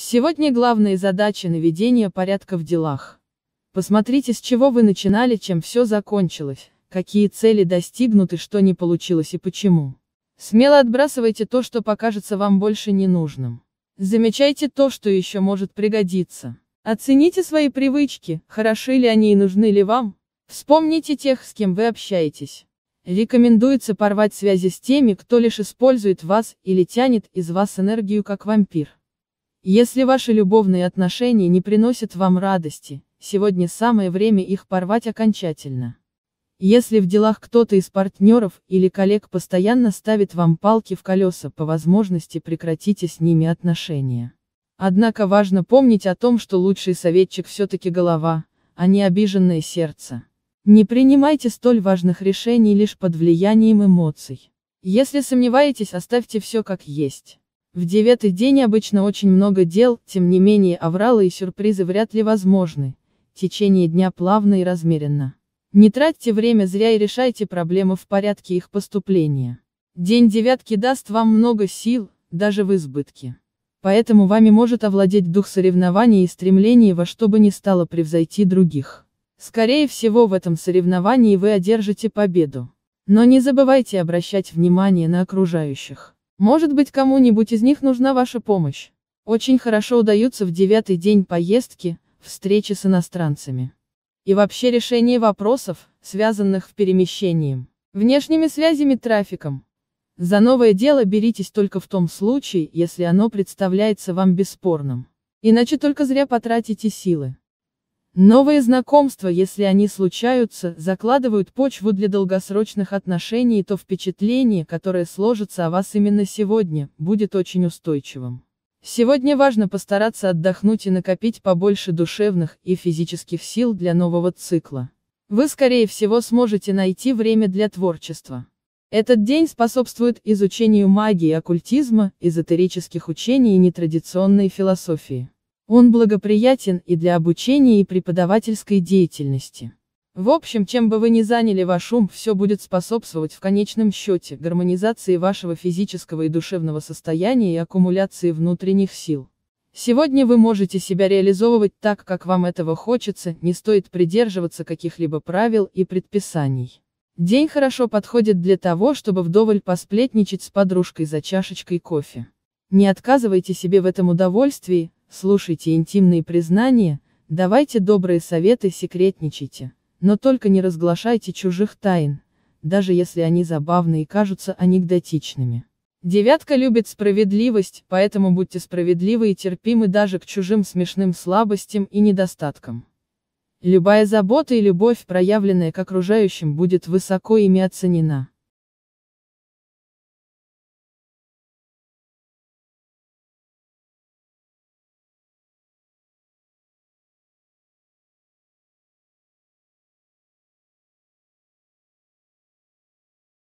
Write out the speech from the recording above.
Сегодня главные задачи наведения порядка в делах. Посмотрите, с чего вы начинали, чем все закончилось, какие цели достигнуты, что не получилось и почему. Смело отбрасывайте то, что покажется вам больше ненужным. Замечайте то, что еще может пригодиться. Оцените свои привычки, хороши ли они и нужны ли вам. Вспомните тех, с кем вы общаетесь. Рекомендуется порвать связи с теми, кто лишь использует вас или тянет из вас энергию как вампир. Если ваши любовные отношения не приносят вам радости, сегодня самое время их порвать окончательно. Если в делах кто-то из партнеров или коллег постоянно ставит вам палки в колеса, по возможности прекратите с ними отношения. Однако важно помнить о том, что лучший советчик все-таки голова, а не обиженное сердце. Не принимайте столь важных решений лишь под влиянием эмоций. Если сомневаетесь, оставьте все как есть. В девятый день обычно очень много дел, тем не менее авралы и сюрпризы вряд ли возможны. Течение дня плавно и размеренно. Не тратьте время зря и решайте проблемы в порядке их поступления. День девятки даст вам много сил, даже в избытке. Поэтому вами может овладеть дух соревнований и стремление во что бы ни стало превзойти других. Скорее всего в этом соревновании вы одержите победу. Но не забывайте обращать внимание на окружающих. Может быть кому-нибудь из них нужна ваша помощь. Очень хорошо удаются в девятый день поездки, встречи с иностранцами. И вообще решение вопросов, связанных с перемещением, внешними связями трафиком. За новое дело беритесь только в том случае, если оно представляется вам бесспорным. Иначе только зря потратите силы. Новые знакомства, если они случаются, закладывают почву для долгосрочных отношений, то впечатление, которое сложится о вас именно сегодня, будет очень устойчивым. Сегодня важно постараться отдохнуть и накопить побольше душевных и физических сил для нового цикла. Вы скорее всего сможете найти время для творчества. Этот день способствует изучению магии, оккультизма, эзотерических учений и нетрадиционной философии. Он благоприятен и для обучения и преподавательской деятельности. В общем, чем бы вы ни заняли ваш ум, все будет способствовать в конечном счете гармонизации вашего физического и душевного состояния и аккумуляции внутренних сил. Сегодня вы можете себя реализовывать так, как вам этого хочется, не стоит придерживаться каких-либо правил и предписаний. День хорошо подходит для того, чтобы вдоволь посплетничать с подружкой за чашечкой кофе. Не отказывайте себе в этом удовольствии, Слушайте интимные признания, давайте добрые советы, секретничайте. Но только не разглашайте чужих тайн, даже если они забавны и кажутся анекдотичными. Девятка любит справедливость, поэтому будьте справедливы и терпимы даже к чужим смешным слабостям и недостаткам. Любая забота и любовь, проявленная к окружающим, будет высоко ими оценена.